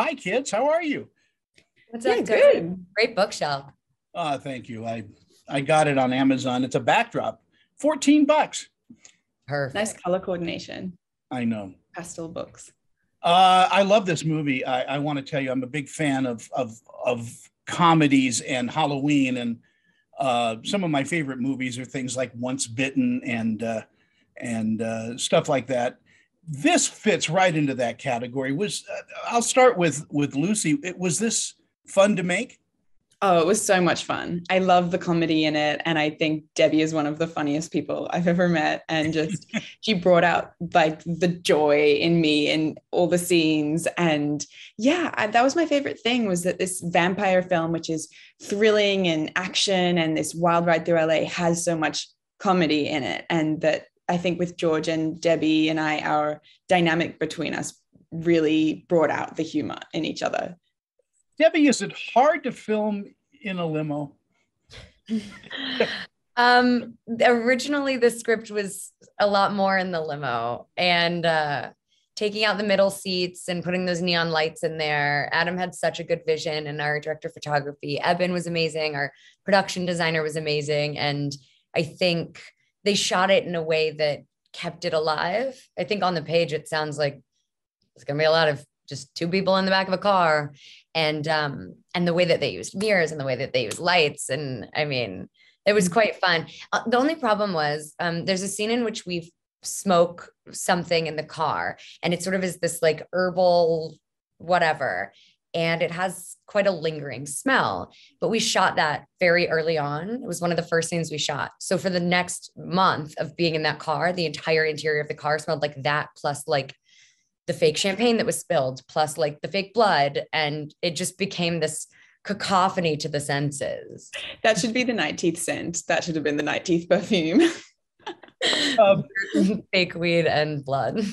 Hi, kids. How are you? What's up? Yeah, good. Great bookshelf. Uh, thank you. I I got it on Amazon. It's a backdrop, 14 bucks. Perfect. Nice color coordination. I know. Pastel books. Uh, I love this movie. I, I want to tell you, I'm a big fan of of of comedies and Halloween, and uh, some of my favorite movies are things like Once Bitten and uh, and uh, stuff like that. This fits right into that category. Was uh, I'll start with with Lucy. It was this fun to make? Oh, it was so much fun. I love the comedy in it. And I think Debby is one of the funniest people I've ever met. And just she brought out like the joy in me in all the scenes. And yeah, I, that was my favorite thing was that this vampire film, which is thrilling and action and this wild ride through LA has so much comedy in it. And that I think with George and Debby and I, our dynamic between us really brought out the humor in each other. Debby, is it hard to film in a limo? um, originally, the script was a lot more in the limo, and uh, taking out the middle seats and putting those neon lights in there. Adam had such a good vision, and our director of photography, Eben, was amazing. Our production designer was amazing, and I think they shot it in a way that kept it alive. I think on the page it sounds like it's gonna be a lot of just two people in the back of a car and um and the way that they used mirrors and the way that they used lights and i mean it was mm-hmm. quite fun uh, the only problem was um there's a scene in which we smoke something in the car and it sort of is this like herbal whatever and it has quite a lingering smell but we shot that very early on it was one of the first things we shot so for the next month of being in that car the entire interior of the car smelled like that plus like the fake champagne that was spilled, plus like the fake blood. And it just became this cacophony to the senses. That should be the night teeth scent. That should have been the night teeth perfume. um, fake weed and blood.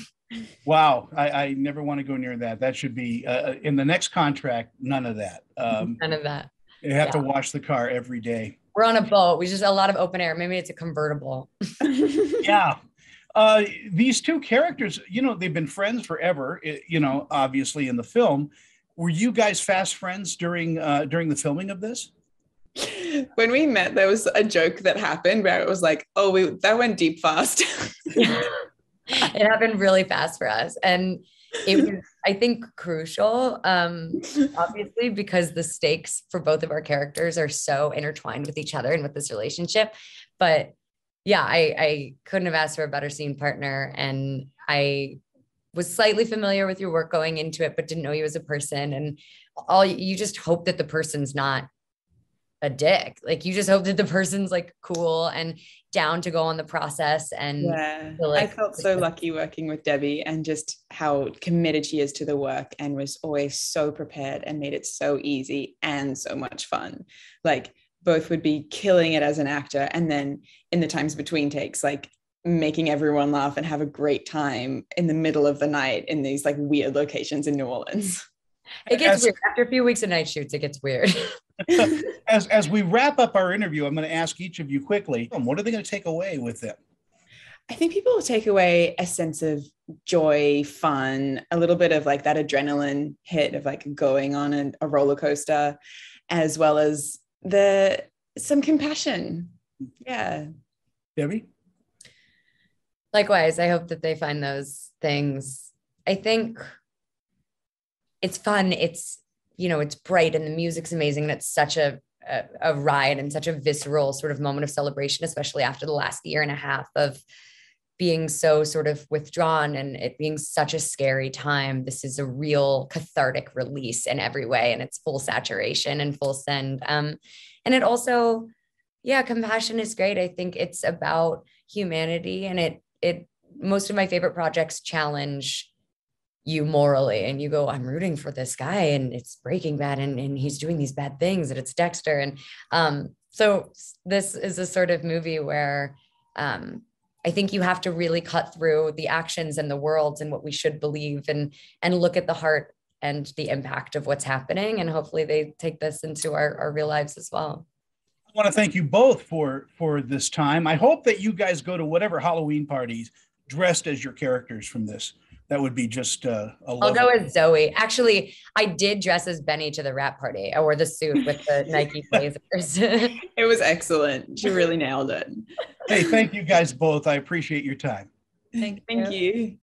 Wow, I, I, never want to go near that. That should be uh, uh, in the next contract. None of that. Um, none of that. You have yeah. to wash the car every day. We're on a boat. We just a lot of open air. Maybe it's a convertible. yeah, uh, these two characters, you know, they've been friends forever. You know, obviously in the film. Were you guys fast friends during uh, during the filming of this? When we met, there was a joke that happened where it was like, "Oh, we that went deep fast." it happened really fast for us, and it was, I think, crucial. Um, obviously, because the stakes for both of our characters are so intertwined with each other and with this relationship, but yeah, I, I couldn't have asked for a better scene partner. And I was slightly familiar with your work going into it, but didn't know you as a person. And all you just hope that the person's not a dick. Like you just hope that the person's like cool and down to go on the process. And yeah, like, I felt so lucky working with Debby and just how committed she is to the work and was always so prepared and made it so easy and so much fun. Like both would be killing it as an actor and then in the times between takes like making everyone laugh and have a great time in the middle of the night in these like weird locations in New Orleans. It gets as, weird after a few weeks of night shoots. It gets weird. as as we wrap up our interview, I'm going to ask each of you quickly: um, What are they going to take away with them? I think people will take away a sense of joy, fun, a little bit of like that adrenaline hit of like going on a, a roller coaster, as well as the some compassion. Yeah. Debby? Likewise, I hope that they find those things. I think it's fun. It's, you know, it's bright and the music's amazing. And it's such a, a, a ride and such a visceral sort of moment of celebration, especially after the last year and a half of being so sort of withdrawn and it being such a scary time, this is a real cathartic release in every way. And it's full saturation and full send. Um, and it also, yeah, compassion is great. I think it's about humanity and it, it, most of my favorite projects challenge you morally and you go i'm rooting for this guy and it's breaking bad and, and he's doing these bad things and it's dexter and um, so this is a sort of movie where um, I think you have to really cut through the actions and the worlds and what we should believe and and look at the heart and the impact of what's happening. And hopefully they take this into our, our real lives as well. I want to thank you both for for this time. I hope that you guys go to whatever Halloween parties dressed as your characters from this that would be just uh, a I'll go with Zoe. Actually, I did dress as Benny to the rap party. I wore the suit with the Nike blazers. it was excellent. She really nailed it. Hey, thank you guys both. I appreciate your time. Thank, thank you.